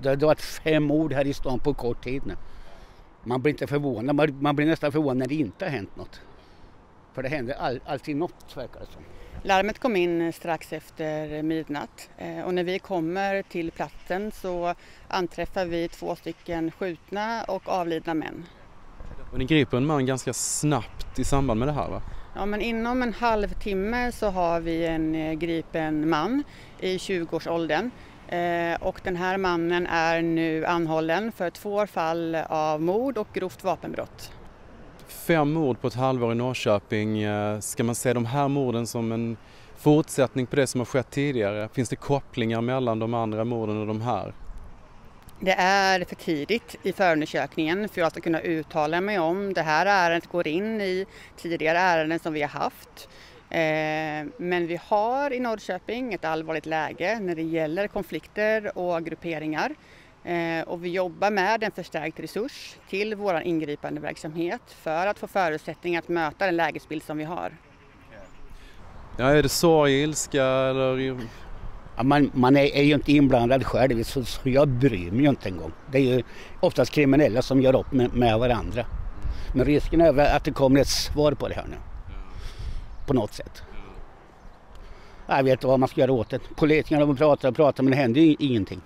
Det har varit fem mord här i stan på kort tid nu. Man blir inte förvånad, man, man blir nästan förvånad när det inte har hänt något. För det händer all, alltid något verkar det som. Larmet kom in strax efter midnatt eh, och när vi kommer till platsen så anträffar vi två stycken skjutna och avlidna män. Och ni griper en man ganska snabbt i samband med det här va? Ja, men inom en halvtimme så har vi en eh, gripen man i 20-årsåldern eh, och den här mannen är nu anhållen för två fall av mord och grovt vapenbrott. Fem mord på ett halvår i Norrköping. Eh, ska man se de här morden som en fortsättning på det som har skett tidigare? Finns det kopplingar mellan de andra morden och de här? Det är för tidigt i förundersökningen för jag ska kunna uttala mig om. Det här ärendet går in i tidigare ärenden som vi har haft. Eh, men vi har i Norrköping ett allvarligt läge när det gäller konflikter och grupperingar. Eh, och vi jobbar med en förstärkt resurs till vår ingripande verksamhet för att få förutsättningar att möta den lägesbild som vi har. Ja, är det sorg, ilska eller Ja, man, man är, är, ju inte inblandad själv så, så jag bryr mig ju inte en gång. Det är ju oftast kriminella som gör upp med, med varandra. Men risken är att det kommer ett svar på det här nu. På något sätt. Jag vet inte vad man ska göra åt det. Politikerna pratar och pratar men det händer ju ingenting.